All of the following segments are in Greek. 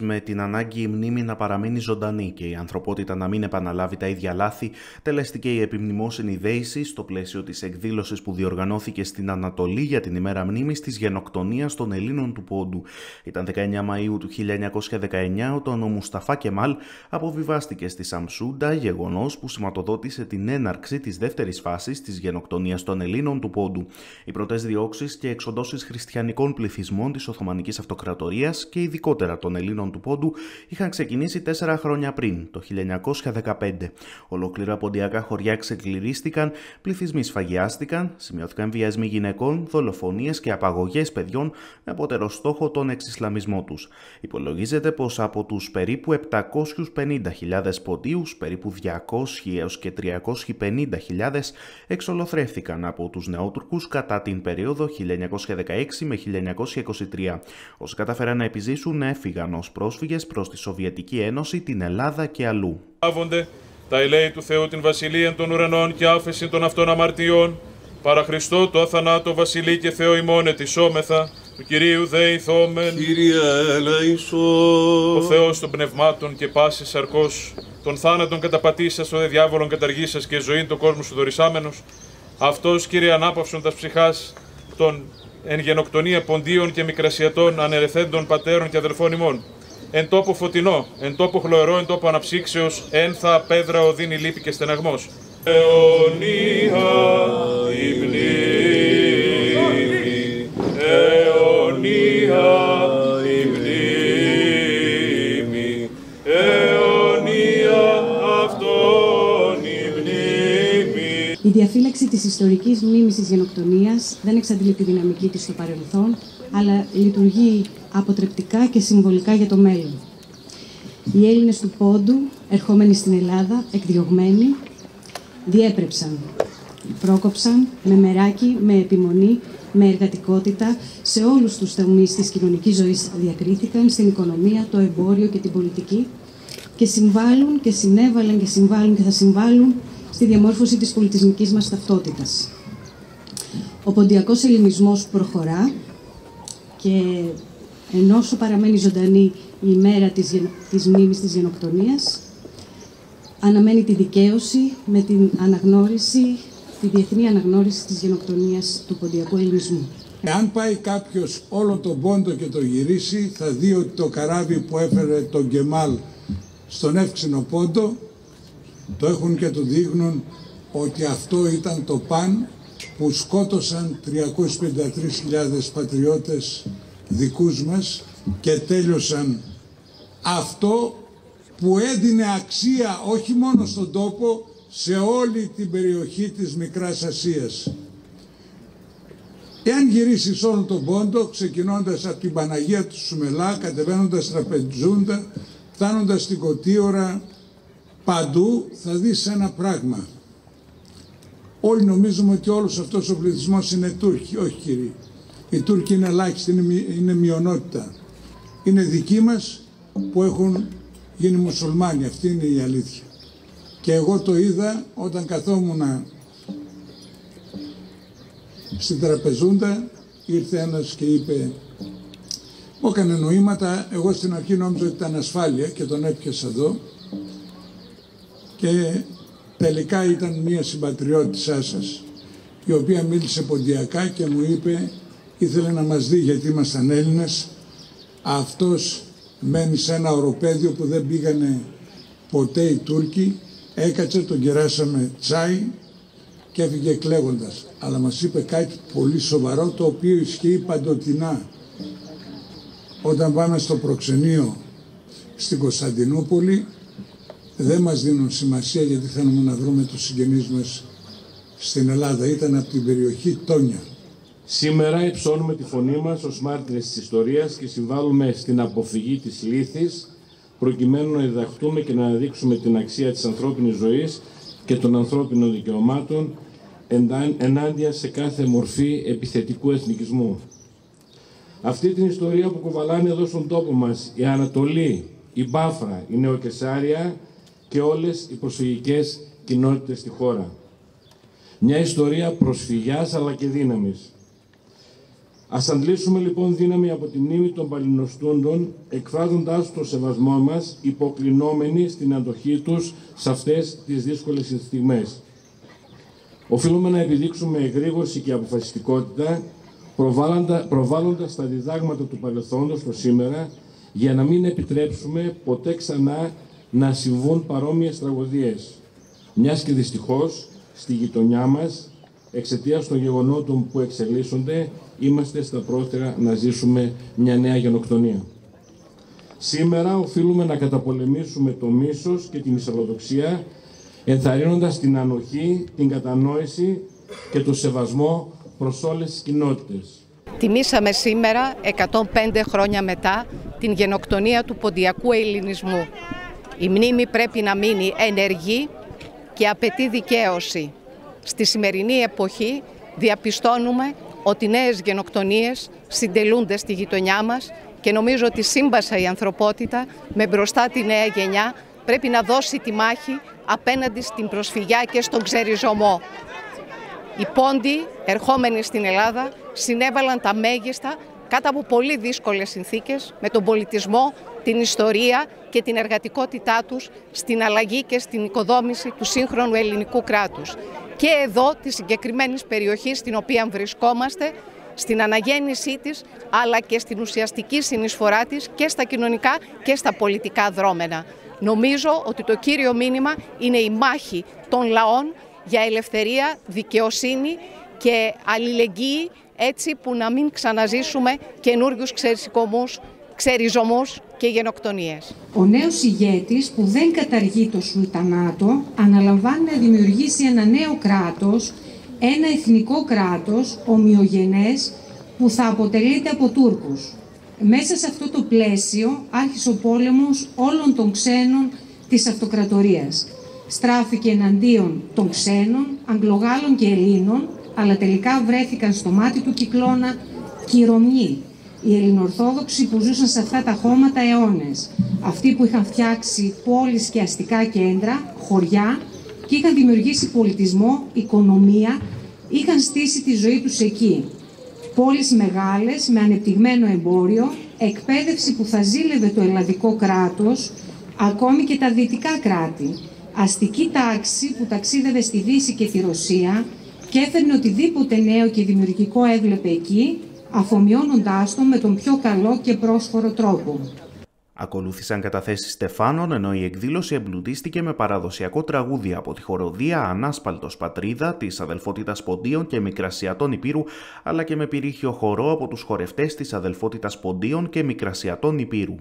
με την ανάγκη η μνήμη να παραμείνει ζωντανή και η ανθρωπότητα να μην επαναλάβει τα ίδια λάθη, τελεστηκε η επιμνημόσυνη δέηση στο πλαίσιο της εκδήλωσης που διοργανώθηκε στην Ανατολή για την ημέρα μνήμης της γενοκτονίας των Ελλήνων του Πόντου. Ήταν 19 Μαου του 1919 όταν ο Μουσταφά Κεμάλ αποβιβάστηκε στη Σαμσούντα, γεγονός που σηματοδότησε την έναρξη της δεύτερης φάσης της γενοκτονίας των Ελλήνων του Πόντου. Οι πρώτες διώξεις και εξοντώσεις χριστιανικών πληθυσμών της Οθωμανικής Αυτοκρατορίας και ειδικότερα των Ελλήνων του Πόντου είχαν ξεκινήσει τέσσερα χρόνια πριν, το 1915. Ολόκληρα ποντιακά χωριά ξεκληρίστηκαν, πληθυσμοί σφαγιάστηκαν, σημειώθηκαν βιασμοί γυναικών, δολοφονίες και απαγωγές παιδιών με απότερο στόχο τον εξισλαμισμό τους. Υπολογίζεται πως από τους περίπου 750.000 ποντίους, περίπου 200 έως και 350.000 εξολοθρεύθηκαν από τους νεότουρκους κατά την περίοδο 1916 με 1923. Όσοι καταφέραν να επιζήσουν έφυγαν πήγαν ως πρόσφυγες προς τη Σοβιετική Ένωση, την Ελλάδα και αλλού. Λάβονται τα ελέη του Θεού την βασιλεία των ουρανών και άφεση των αυτών αμαρτιών, παρά Χριστό το αθανάτο βασιλεί και Θεό ημών ετισόμεθα, του Κυρίου δεηθόμεν. Κύριε ελέησον. Ο Θεός των πνευμάτων και πάσης σαρκός, των θάνατων καταπατήσας, ο δε διάβολων καταργήσας και ζωή το κόσμος σου δορισάμενος, αυτός Κύριε ανάπαυσον τας ψυχάς των εν γενοκτονία ποντίων και μικρασιατών ανερεθέντων πατέρων και αδελφών ημών. Εν τόπο φωτεινό, εν τόπο χλωερό, εν τόπο αναψύξεως, εν θα πέδρα οδύνη λύπη και στεναγμός. Αιωνία η μνήμη, αιωνία η μνήμη, Η διαφύλαξη της ιστορικής μνήμης της γενοκτονίας δεν εξαντλεί τη δυναμική της στο παρελθόν, αλλά λειτουργεί αποτρεπτικά και συμβολικά για το μέλλον. Οι Έλληνες του Πόντου, ερχόμενοι στην Ελλάδα, εκδιωγμένοι, διέπρεψαν, πρόκοψαν με μεράκι, με επιμονή, με εργατικότητα, σε όλους τους τομείς της κοινωνικής ζωής διακρίθηκαν, στην οικονομία, το εμπόριο και την πολιτική και συμβάλλουν και συνέβαλαν και συμβάλλουν και θα συμβάλλουν στη διαμόρφωση της πολιτισμικής μας ταυτότητας. Ο ποντιακός ελληνισμός προχωρά και ενώ όσο παραμένει ζωντανή η ημέρα της, της μνήμης της γενοκτονίας, αναμένει τη δικαίωση με την αναγνώριση, τη διεθνή αναγνώριση της γενοκτονίας του ποντιακού ελληνισμού. Εάν πάει κάποιος όλο τον πόντο και το γυρίσει, θα δει ότι το καράβι που έφερε τον Γκεμάλ στον εύξηνο πόντο, το έχουν και το δείχνουν ότι αυτό ήταν το παν που σκότωσαν 353.000 πατριώτες δικούς μας και τέλειωσαν αυτό που έδινε αξία όχι μόνο στον τόπο, σε όλη την περιοχή της Μικράς Ασίας. Εάν γυρίσεις όλο τον πόντο, ξεκινώντας από την Παναγία του Σουμελά, κατεβαίνοντας Τραπετζούντα, φτάνοντας στην Κωτίωρα, παντού θα δεις ένα πράγμα. Όλοι νομίζουμε ότι όλος αυτός ο πληθυσμός είναι Τούρκοι. Όχι κύριοι. Οι Τούρκοι είναι ελάχιστοι, είναι, είναι μειονότητα. Είναι δικοί μας που έχουν γίνει μουσουλμάνοι. Αυτή είναι η αλήθεια. Και εγώ το είδα όταν καθόμουν στην τραπεζούντα, ήρθε ένας και είπε, μου έκανε νοήματα, εγώ στην αρχή νόμιζα ότι ήταν ασφάλεια και τον έπιασα εδώ και τελικά ήταν μία συμπατριώτησά σας η οποία μίλησε ποντιακά και μου είπε ήθελε να μας δει γιατί ήμασταν Έλληνες. Αυτός μένει σε ένα οροπέδιο που δεν πήγανε ποτέ οι Τούρκοι. Έκατσε, τον κεράσαμε τσάι και έφυγε κλαίγοντας. Αλλά μας είπε κάτι πολύ σοβαρό το οποίο ισχύει παντοτινά. Όταν πάμε στο προξενείο στην Κωνσταντινούπολη δεν μας δίνουν σημασία γιατί θέλουμε να βρούμε τους συγγενείς μας στην Ελλάδα. Ήταν από την περιοχή Τόνια. Σήμερα υψώνουμε τη φωνή μας ως μάρτυρες της ιστορίας και συμβάλλουμε στην αποφυγή της λύθης προκειμένου να διδαχτούμε και να αναδείξουμε την αξία της ανθρώπινης ζωής και των ανθρώπινων δικαιωμάτων ενάντια σε κάθε μορφή επιθετικού εθνικισμού. Αυτή την ιστορία που κουβαλάνε εδώ στον τόπο μας η Ανατολή, η Μπάφρα, η Νεοκεσάρια και όλες οι προσφυγικές κοινότητες στη χώρα. Μια ιστορία προσφυγιάς αλλά και δύναμης. Ας αντλήσουμε λοιπόν δύναμη από τη μνήμη των παλινοστούντων, εκφράζοντας το σεβασμό μας, υποκλεινόμενοι στην αντοχή τους σε αυτές τις δύσκολες στιγμές. Οφείλουμε να επιδείξουμε εγρήγορση και αποφασιστικότητα, προβάλλοντας τα διδάγματα του παρελθόντος το σήμερα, για να μην επιτρέψουμε ποτέ ξανά να συμβούν παρόμοιες τραγωδίες. Μιας και δυστυχώς, στη γειτονιά μας, εξαιτίας των γεγονότων που εξελίσσονται, είμαστε στα πρώτερα να ζήσουμε μια νέα γενοκτονία. Σήμερα οφείλουμε να καταπολεμήσουμε το μίσος και τη μυσαλλοδοξία, ενθαρρύνοντας την ανοχή, την κατανόηση και το σεβασμό προς όλες τις κοινότητες. Τιμήσαμε σήμερα, 105 χρόνια μετά, την γενοκτονία του ποντιακού ελληνισμού. Η μνήμη πρέπει να μείνει ενεργή και απαιτεί δικαίωση. Στη σημερινή εποχή διαπιστώνουμε ότι νέες γενοκτονίες συντελούνται στη γειτονιά μας και νομίζω ότι σύμπασα η ανθρωπότητα με μπροστά τη νέα γενιά πρέπει να δώσει τη μάχη απέναντι στην προσφυγιά και στον ξεριζωμό. Οι πόντοι ερχόμενοι στην Ελλάδα συνέβαλαν τα μέγιστα κάτω από πολύ δύσκολες συνθήκες με τον πολιτισμό, την ιστορία και την εργατικότητά τους στην αλλαγή και στην οικοδόμηση του σύγχρονου ελληνικού κράτους και εδώ της συγκεκριμένης περιοχής στην οποία βρισκόμαστε, στην αναγέννησή της, αλλά και στην ουσιαστική συνεισφορά της και στα κοινωνικά και στα πολιτικά δρόμενα. Νομίζω ότι το κύριο μήνυμα είναι η μάχη των λαών για ελευθερία, δικαιοσύνη και αλληλεγγύη έτσι που να μην ξαναζήσουμε καινούριους ξερισικομούς, ξεριζομούς και γενοκτονίες. Ο νέος ηγέτης που δεν καταργεί το Σουλτανάτο αναλαμβάνει να δημιουργήσει ένα νέο κράτος, ένα εθνικό κράτος ομοιογενές που θα αποτελείται από Τούρκους. Μέσα σε αυτό το πλαίσιο άρχισε ο πόλεμος όλων των ξένων της αυτοκρατορίας. Στράφηκε εναντίον των ξένων, Αγγλογάλων και Ελλήνων, αλλά τελικά βρέθηκαν στο μάτι του κυκλώνα Κυρομνοί, οι Ελληνοορθόδοξοι που ζούσαν σε αυτά τα χώματα αιώνες. Αυτοί που είχαν φτιάξει πόλεις και αστικά κέντρα, χωριά και είχαν δημιουργήσει πολιτισμό, οικονομία, είχαν στήσει τη ζωή τους εκεί. Πόλεις μεγάλες με ανεπτυγμένο εμπόριο, εκπαίδευση που θα ζήλευε το ελλαδικό κράτος, ακόμη και τα δυτικά κράτη. Αστική τάξη που ταξίδευε στη Δύση και τη Ρωσία και έφερνε οτιδήποτε νέο και δημιουργικό έβλεπε εκεί αφομοιώνοντάς τον με τον πιο καλό και πρόσφορο τρόπο. Ακολούθησαν καταθέσεις στεφάνων, ενώ η εκδήλωση εμπλουτίστηκε με παραδοσιακό τραγούδι από τη χοροδία «Ανάσπαλτος Πατρίδα» της αδελφότητας Ποντίων και Μικρασιατών Υπήρου, αλλά και με πυρίχιο χορό από τους χορευτές της αδελφότητας Ποντίων και Μικρασιατών Υπήρου.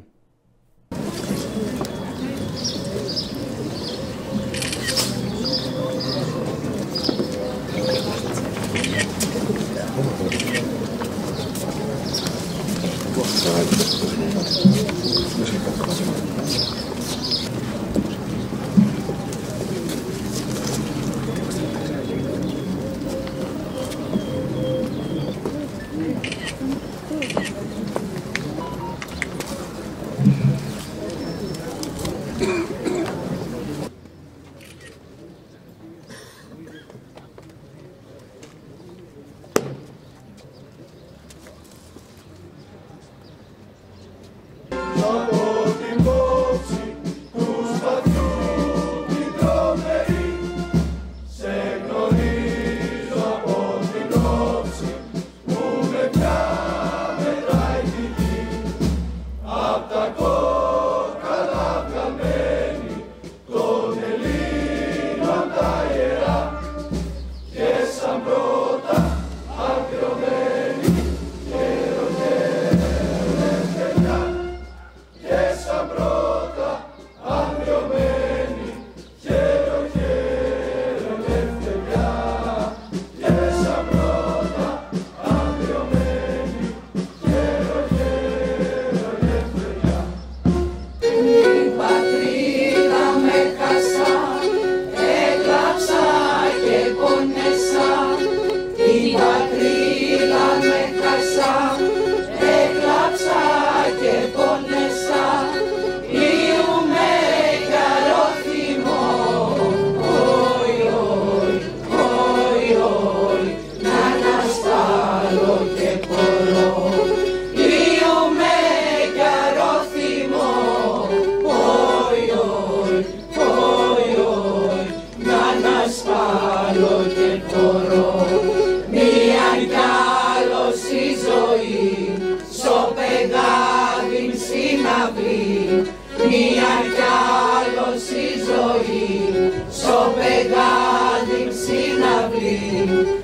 よろしくお願いします。abro. mim.